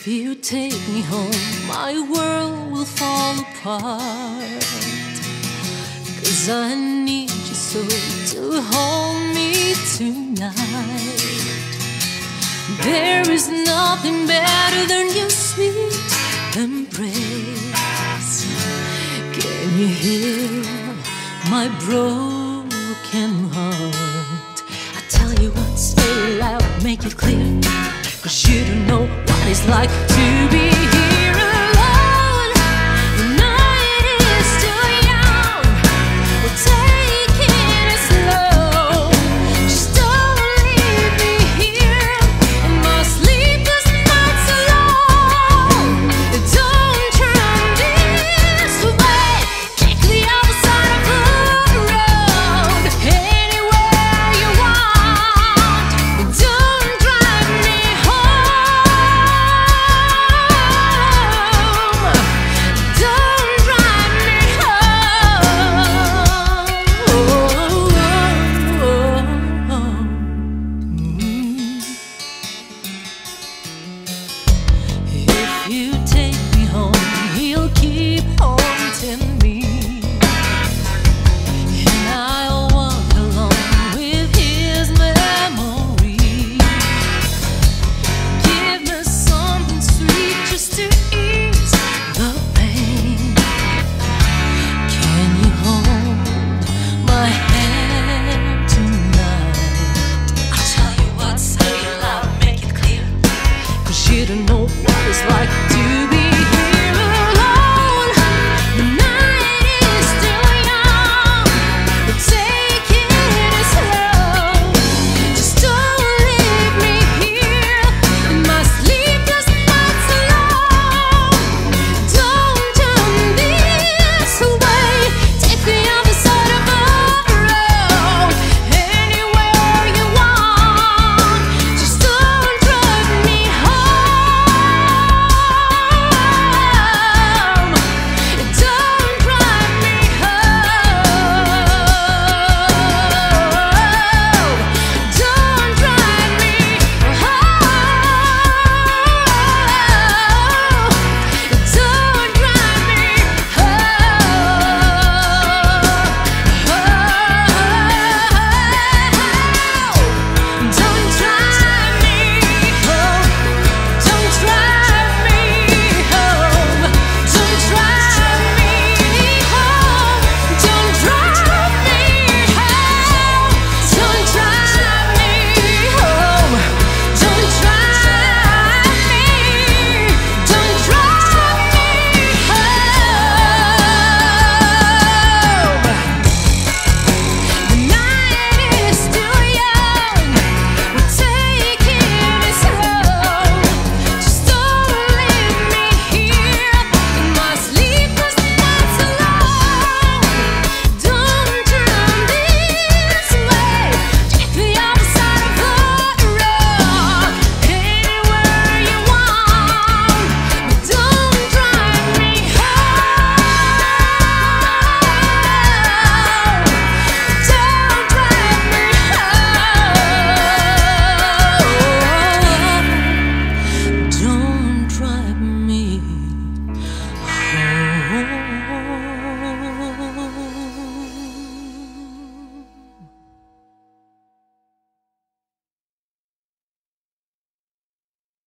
If you take me home, my world will fall apart. Cause I need you so to hold me tonight. There is nothing better than your sweet embrace. Can you hear my broken heart? I tell you what, say it loud, make it clear. Cause you don't know it's like to be here you Cause you don't know what it's like to